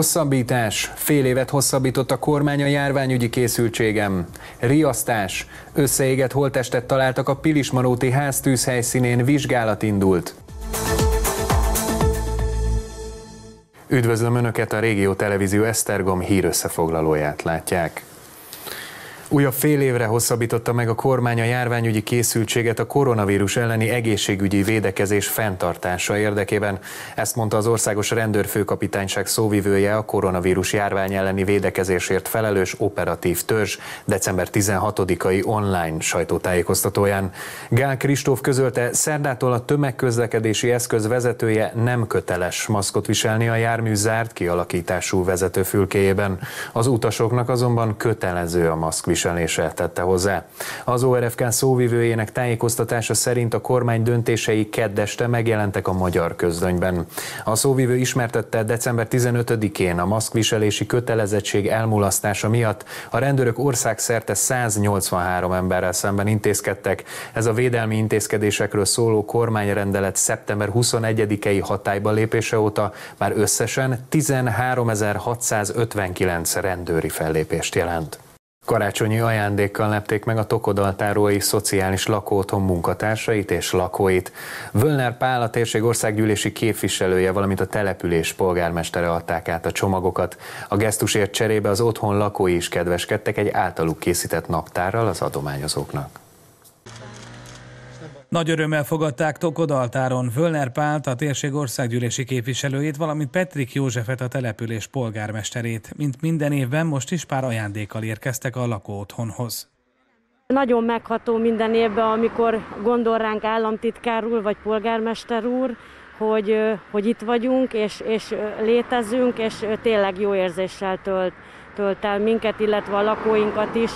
Hosszabbítás. Fél évet hosszabbított a kormány a járványügyi készültségem. Riasztás. Összeégett holtestet találtak a Pilismaróti háztűz helyszínén, vizsgálat indult. Üdvözlöm Önöket, a Régió Televízió Esztergom hírösszefoglalóját látják. Újabb fél évre hosszabbította meg a kormány a járványügyi készültséget a koronavírus elleni egészségügyi védekezés fenntartása érdekében. Ezt mondta az Országos Rendőrfőkapitányság szóvivője a koronavírus járvány elleni védekezésért felelős operatív törzs december 16-ai online sajtótájékoztatóján. Gál Kristóf közölte, szerdától a tömegközlekedési eszköz vezetője nem köteles maszkot viselni a jármű zárt kialakítású vezetőfülkéjében. Az utasoknak azonban kötelező a maszk viselése tette hozzá. Az ORFK szóvivőjének tájékoztatása szerint a kormány döntései keddeste megjelentek a magyar közlönyben. A szóvivő ismertette december 15-én a maszkviselési kötelezettség elmulasztása miatt a rendőrök országszerte 183 emberrel szemben intézkedtek. Ez a védelmi intézkedésekről szóló kormányrendelet szeptember 21-i hatályba lépése óta már összesen 13.659 rendőri fellépést jelent. Karácsonyi ajándékkal lepték meg a Tokodaltárói Szociális Lakóotthon munkatársait és lakóit. Völner Pál, a térség országgyűlési képviselője, valamint a település polgármestere adták át a csomagokat. A gesztusért cserébe az otthon lakói is kedveskedtek egy általuk készített naptárral az adományozóknak. Nagy örömmel fogadták Tokodaltáron Völner Pált, a térség országgyűlési képviselőjét, valamint Petrik Józsefet, a település polgármesterét. Mint minden évben, most is pár ajándékkal érkeztek a lakóotthonhoz. Nagyon megható minden évben, amikor gondol ránk államtitkár úr vagy polgármester úr, hogy, hogy itt vagyunk, és, és létezünk, és tényleg jó érzéssel tölt, tölt el minket, illetve a lakóinkat is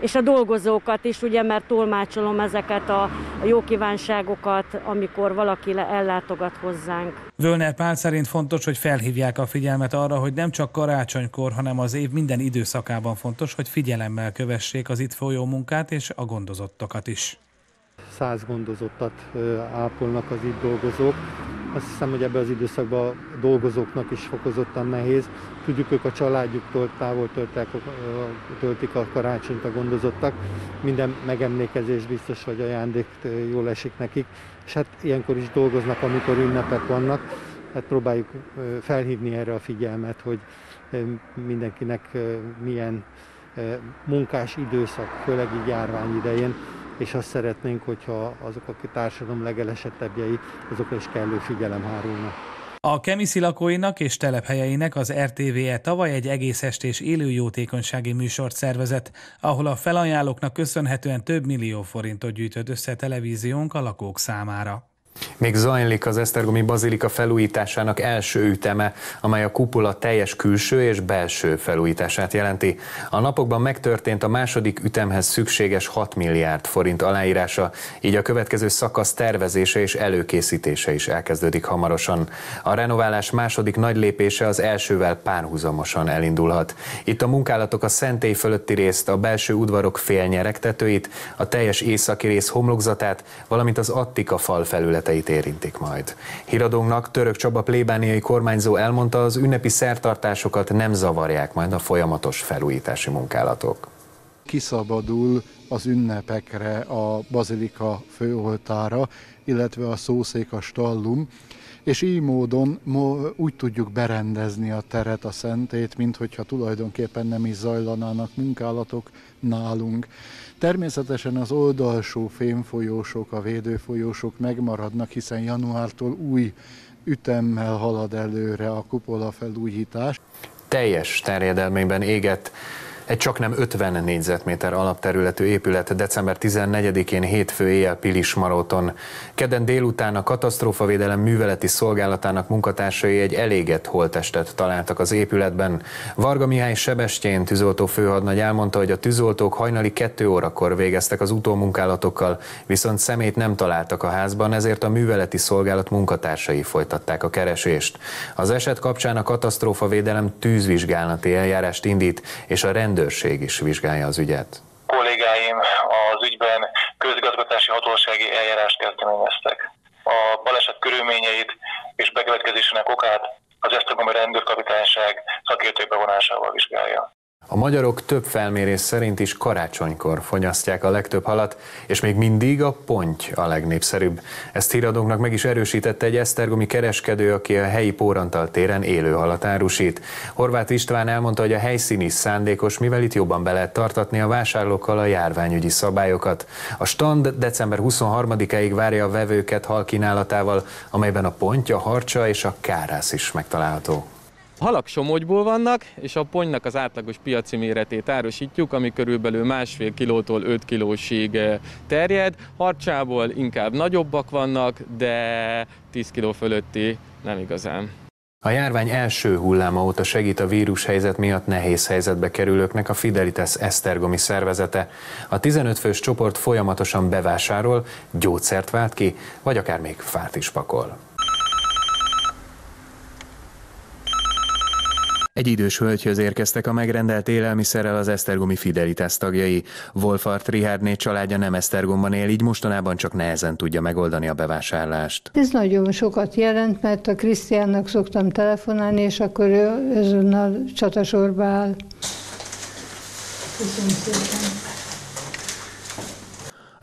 és a dolgozókat is, ugye, mert tolmácsolom ezeket a jó kívánságokat, amikor valaki ellátogat hozzánk. Völner Pál szerint fontos, hogy felhívják a figyelmet arra, hogy nem csak karácsonykor, hanem az év minden időszakában fontos, hogy figyelemmel kövessék az itt folyó munkát és a gondozottakat is. Száz gondozottat ápolnak az itt dolgozók, azt hiszem, hogy ebben az időszakban a dolgozóknak is fokozottan nehéz. Tudjuk, ők a családjuktól távol töltek, töltik a karácsonyt a gondozottak. Minden megemlékezés biztos, hogy ajándék jól esik nekik. És hát ilyenkor is dolgoznak, amikor ünnepek vannak. Hát próbáljuk felhívni erre a figyelmet, hogy mindenkinek milyen munkás időszak, főleg így járvány idején, és azt szeretnénk, hogyha azok, akik társadalom legelesettebbjei, azokra is kellő figyelem hárulna. A Kemiszi lakóinak és telephelyeinek az RTVE tavaly egy egész estés élő jótékonysági műsort szervezett, ahol a felajánlóknak köszönhetően több millió forintot gyűjtött össze televíziónk a lakók számára. Még zajlik az Esztergomi Bazilika felújításának első üteme, amely a kupola teljes külső és belső felújítását jelenti. A napokban megtörtént a második ütemhez szükséges 6 milliárd forint aláírása, így a következő szakasz tervezése és előkészítése is elkezdődik hamarosan. A renoválás második nagy lépése az elsővel párhuzamosan elindulhat. Itt a munkálatok a szentély fölötti részt, a belső udvarok félnyeregtetőit, a teljes északi rész homlokzatát, valamint az Attika fal felület területeit érintik majd. Híradónknak Török Csaba plébániai kormányzó elmondta, az ünnepi szertartásokat nem zavarják majd a folyamatos felújítási munkálatok. Kiszabadul az ünnepekre a bazilika főoltára, illetve a szószék a stallum, és így módon úgy tudjuk berendezni a teret, a szentét, mint hogyha tulajdonképpen nem is zajlanának munkálatok nálunk. Természetesen az oldalsó fémfolyósok, a védőfolyósok megmaradnak, hiszen januártól új ütemmel halad előre a kupola felújítás. Teljes terjedelmében égett egy csak nem 50 négyzetméter alapterületű épület december 14-én hétfő éjjel Pilis Maróton. Kedden délután a katasztrófavédelem műveleti szolgálatának munkatársai egy elégett holtestet találtak az épületben. Varga Mihály Sebestyén tűzoltó főhadnagy elmondta, hogy a tűzoltók hajnali 2 órakor végeztek az utómunkálatokkal, viszont szemét nem találtak a házban, ezért a műveleti szolgálat munkatársai folytatták a keresést. Az eset kapcsán a katasztrófavédelem tűzvizsgálati eljárást indít, és a rend rendőrség is vizsgálja az ügyet. Kollégáim az ügyben közigazgatási hatósági eljárást kezdeményeztek. A baleset körülményeit és bekövetkezésének okát az Esztergomi rendőrkapitányság szakértők bevonásával vizsgálja. A magyarok több felmérés szerint is karácsonykor fogyasztják a legtöbb halat, és még mindig a ponty a legnépszerűbb. Ezt híradónknak meg is erősítette egy esztergomi kereskedő, aki a helyi Pórantal téren élő halat árusít. Horváth István elmondta, hogy a helyszín is szándékos, mivel itt jobban be lehet tartatni a vásárlókkal a járványügyi szabályokat. A stand december 23-áig várja a vevőket halkínálatával, amelyben a pontja, harcsa és a kárász is megtalálható. Halak somogyból vannak, és a ponynak az átlagos piaci méretét árusítjuk, ami körülbelül másfél kilótól 5 kilósig eh, terjed. Harcsából inkább nagyobbak vannak, de 10 kiló fölötti nem igazán. A járvány első hulláma óta segít a vírushelyzet miatt nehéz helyzetbe kerülőknek a Fidelitas Esztergomi szervezete. A 15 fős csoport folyamatosan bevásárol, gyógyszert vált ki, vagy akár még fát is pakol. Egy idős hölgyhöz érkeztek a megrendelt élelmiszerrel az Esztergomi Fidelitas tagjai. Wolfart Richardné családja nem Esztergomban él, így mostanában csak nehezen tudja megoldani a bevásárlást. Ez nagyon sokat jelent, mert a Krisztiánnak szoktam telefonálni, és akkor ő azonnal csatasorba áll. Köszönöm szépen.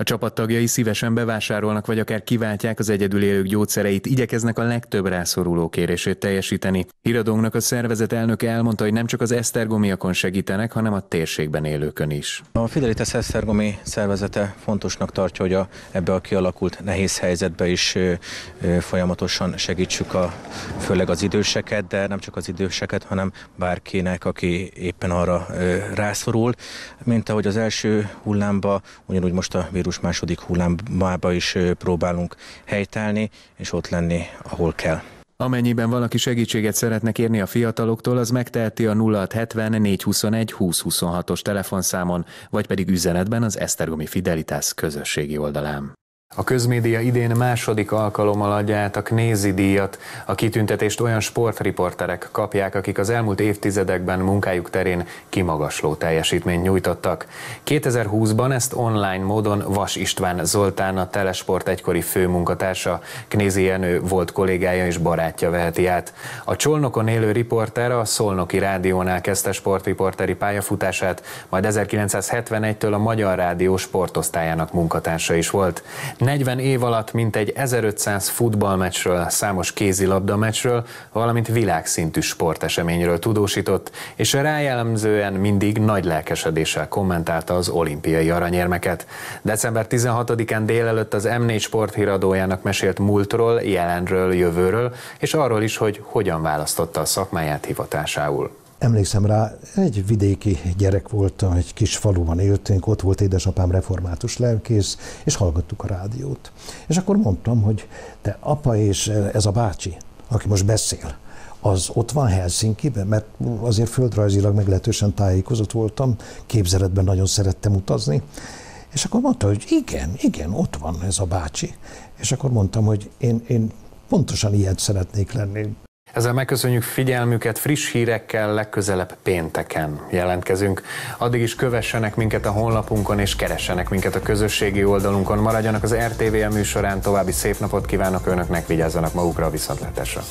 A csapattagjai szívesen bevásárolnak, vagy akár kiváltják az egyedül élők gyógyszereit, igyekeznek a legtöbb rászoruló kérését teljesíteni. Híradónknak a szervezet elnöke elmondta, hogy nem csak az esztergomiakon segítenek, hanem a térségben élőkön is. A Fidelitas Esztergomi szervezete fontosnak tartja, hogy a, ebbe a kialakult nehéz helyzetbe is ö, ö, folyamatosan segítsük a, főleg az időseket, de nem csak az időseket, hanem bárkinek, aki éppen arra ö, rászorul. Mint ahogy az első hullámba, ugyanúgy most a vírus második hullámába is próbálunk helytállni, és ott lenni, ahol kell. Amennyiben valaki segítséget szeretne kérni a fiataloktól, az megteheti a 0670 421 2026-os telefonszámon, vagy pedig üzenetben az Esztergomi Fidelitas közösségi oldalán. A közmédia idén második alkalommal adja át a Knézi díjat. A kitüntetést olyan sportriporterek kapják, akik az elmúlt évtizedekben munkájuk terén kimagasló teljesítményt nyújtottak. 2020-ban ezt online módon Vas István Zoltán, a Telesport egykori főmunkatársa, Knézi Jenő volt kollégája és barátja veheti át. A Csolnokon élő riporter a Szolnoki Rádiónál kezdte sportriporteri pályafutását, majd 1971-től a Magyar Rádió sportosztályának munkatársa is volt. 40 év alatt mintegy 1500 futballmeccsről, számos kézilabda meccsről, valamint világszintű sporteseményről tudósított, és rájellemzően mindig nagy lelkesedéssel kommentálta az olimpiai aranyérmeket. December 16-án délelőtt az M4 sporthíradójának mesélt múltról, jelenről, jövőről, és arról is, hogy hogyan választotta a szakmáját hivatásául. Emlékszem rá, egy vidéki gyerek voltam, egy kis faluban éltünk, ott volt édesapám református lelkész, és hallgattuk a rádiót. És akkor mondtam, hogy te apa és ez a bácsi, aki most beszél, az ott van Helsinki-ben, mert azért földrajzilag meglehetősen tájékozott voltam, képzeletben nagyon szerettem utazni, és akkor mondta, hogy igen, igen, ott van ez a bácsi. És akkor mondtam, hogy én, én pontosan ilyet szeretnék lenni. Ezzel megköszönjük figyelmüket, friss hírekkel legközelebb pénteken jelentkezünk. Addig is kövessenek minket a honlapunkon és keressenek minket a közösségi oldalunkon. Maradjanak az RTVM műsorán, további szép napot kívánok Önöknek, vigyázzanak magukra a viszontlátásra.